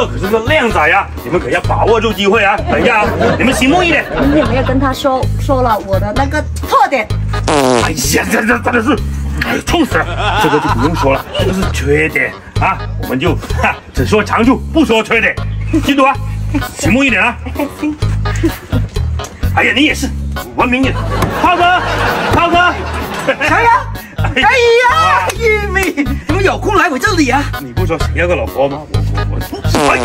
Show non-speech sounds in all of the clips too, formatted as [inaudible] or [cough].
这可是个靓仔呀，你们可要把握住机会啊！等一下啊，你们醒目一点。你有没有跟他说说了我的那个特点？哎呀，这这真的是，哎，痛死了！这个就不用说了，这个是缺点啊，我们就哈只说长处，不说缺点，记住啊，醒目一点啊！哎呀，你也是，文明一点。涛哥，涛哥，谁 [laughs] 呀？哎呀，玉米，你们有空来我这里啊？你不说想要个老婆吗？哎，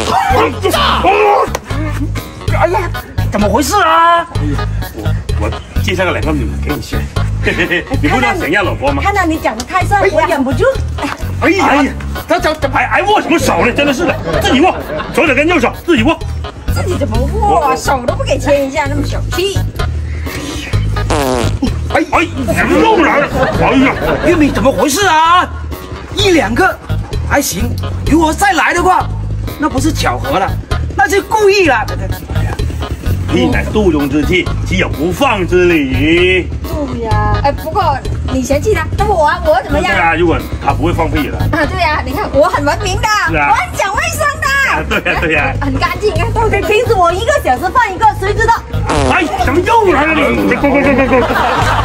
哎呀，怎么回事啊？我我介绍个两个女给你选，你不说想要老婆吗？看到你讲的太帅，我忍不住。哎呀，这这这还还握什么手呢？真的是的，自己握，左手跟右手自己握。自己怎么握啊？手都不给牵一下，那么小气。哎哎，又来了！哎呀，玉米怎么回事啊？一两个还行，如果再来的话，那不是巧合了，那是故意了。屁乃肚中之气，岂有不放之理？对呀，哎，不过你嫌弃他，那我我怎么样？对啊，如果他不会放屁的。啊，对呀，你看我很文明的，我很讲卫生的。对呀对呀，很干净啊。到底平时我一个小时放一个，谁知道？哎，怎么又来了你？走走走走走，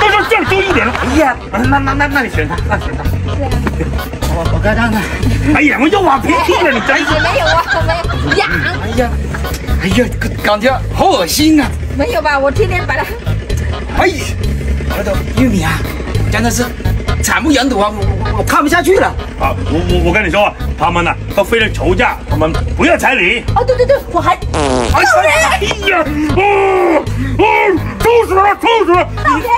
都说这样多一点了。哎呀，那那那那你选他，那选他。对啊。我我该让他。哎呀，我又往平替了，你真是。没有啊，没有痒。哎呀，哎呀，感觉好恶心啊。没有吧？我天天把它。哎，我的玉米啊，真的是惨不忍睹啊！我我我看不下去了。啊，我我我跟你说啊，他们呢都非常仇家，他们不要彩礼。哦，对对对，我还。哎呀，哦哦，臭死了，臭死了！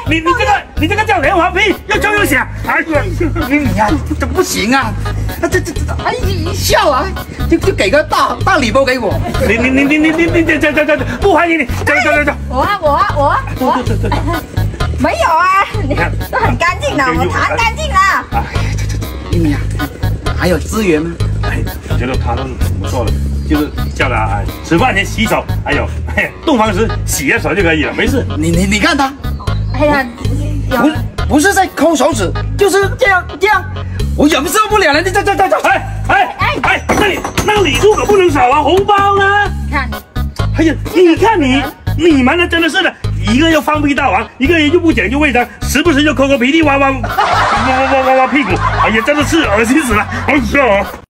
你你你这个你这个叫连环屁，又臭又响。哎呀，玉米啊，这不行啊！啊这这这，哎一笑啊，就就给个大大礼包给我。你你你你你你你这这这这不欢迎你，走走走走。我啊我啊我我。没有啊，你看都很干净的，我弹干净了。哎，这这这，玉米啊，还有资源吗？哎，我觉得他都是不错的，就是叫他哎吃饭前洗手，还有洞房时洗下手就可以了，没事。你你你看他，哎呀，不不是在抠手指，就是这样这样，我忍受不了了。你走走走走，哎哎哎哎，那你那礼物可不能少啊，红包呢？看你，哎呀，你看你你们呢，真的是的。一个又放屁大王，一个人又不讲究卫生，时不时就抠抠鼻涕，挖挖挖挖挖挖屁股，哎呀，真的是恶心死了！哎呀。